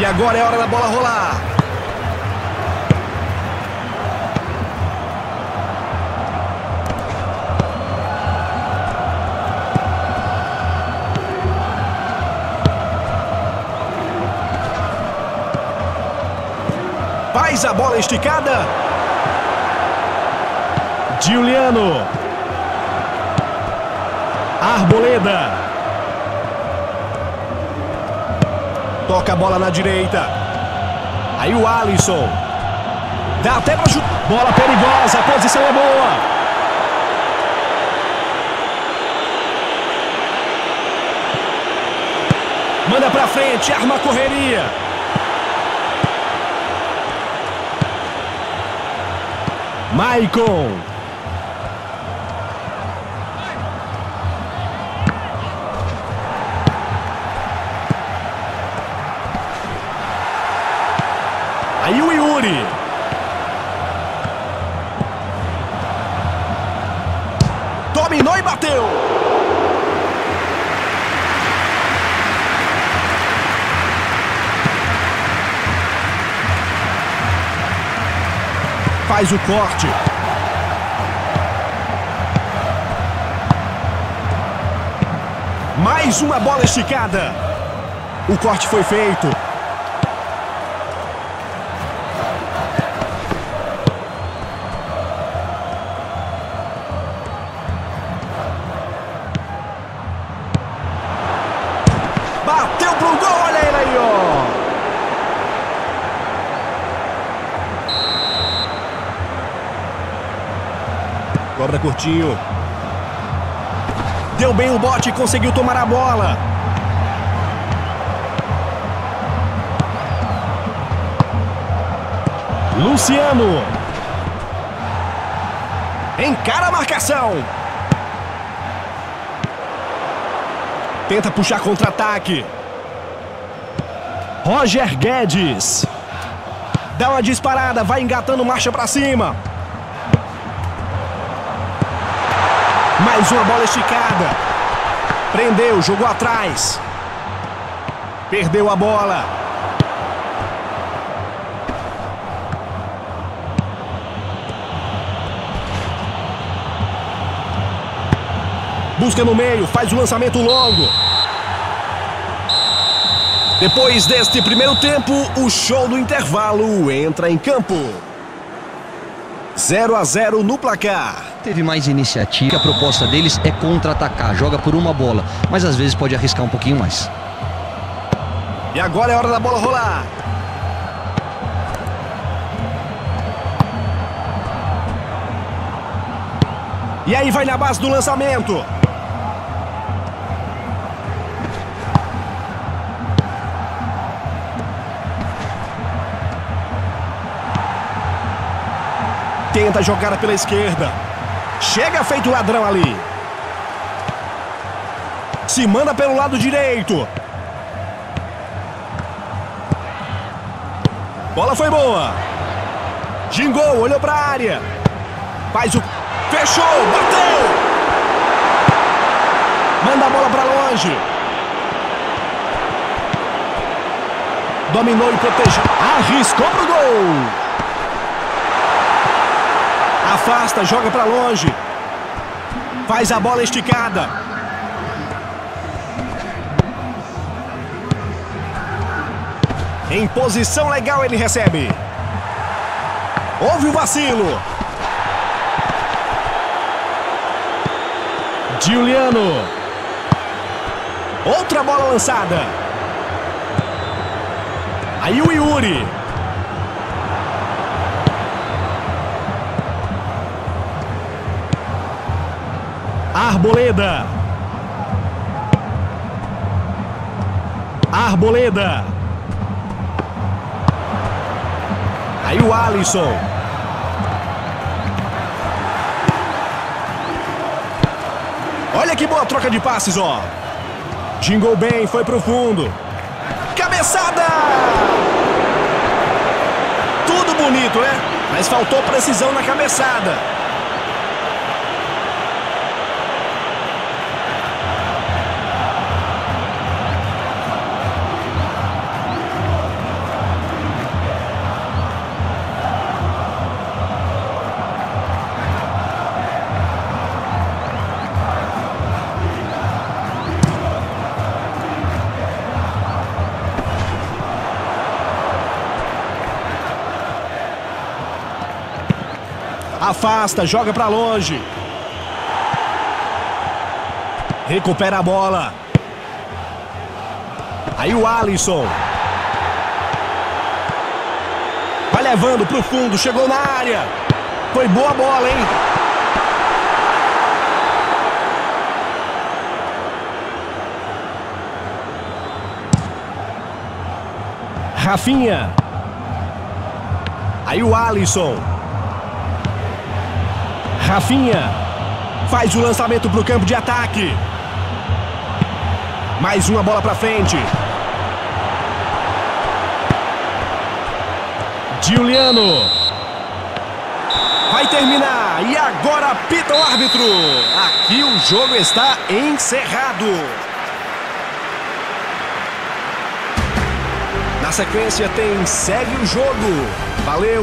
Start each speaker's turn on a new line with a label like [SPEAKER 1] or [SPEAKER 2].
[SPEAKER 1] E agora é hora da bola rolar. Faz a bola esticada. Giuliano. Arboleda. Toca a bola na direita. Aí o Alisson. Dá até pra chutar. Bola perigosa, a posição é boa. Manda pra frente, arma a correria. Maicon. Aí o Yuri. Dominou e bateu. Faz o corte. Mais uma bola esticada. O corte foi feito. Cobra curtinho. Deu bem o bote e conseguiu tomar a bola. Luciano. Encara a marcação. Tenta puxar contra-ataque. Roger Guedes. Dá uma disparada, vai engatando marcha pra cima. Mais uma bola esticada. Prendeu, jogou atrás. Perdeu a bola. Busca no meio, faz o lançamento longo. Depois deste primeiro tempo, o show do intervalo entra em campo. 0 a 0 no placar.
[SPEAKER 2] Teve mais iniciativa. A proposta deles é contra-atacar, joga por uma bola, mas às vezes pode arriscar um pouquinho mais.
[SPEAKER 1] E agora é hora da bola rolar. E aí vai na base do lançamento. Tenta jogar pela esquerda. Chega feito ladrão ali. Se manda pelo lado direito. Bola foi boa. Gingou, olhou pra área. Faz o. Fechou, bateu. Manda a bola pra longe. Dominou e protegeu. Arriscou pro gol. Afasta, joga pra longe. Faz a bola esticada. Em posição legal ele recebe. Houve o vacilo. Giuliano. Outra bola lançada. Aí o Yuri. Arboleda. Arboleda. Aí o Alisson. Olha que boa troca de passes, ó. Gingou bem, foi pro fundo. Cabeçada! Tudo bonito, né? Mas faltou precisão na cabeçada. Afasta, joga para longe. Recupera a bola. Aí o Alisson. Vai levando para o fundo, chegou na área. Foi boa bola, hein? Rafinha. Aí o Alisson. Rafinha. Faz o lançamento para o campo de ataque. Mais uma bola para frente. Giuliano. Vai terminar. E agora apita o árbitro. Aqui o jogo está encerrado. Na sequência tem segue o jogo. Valeu.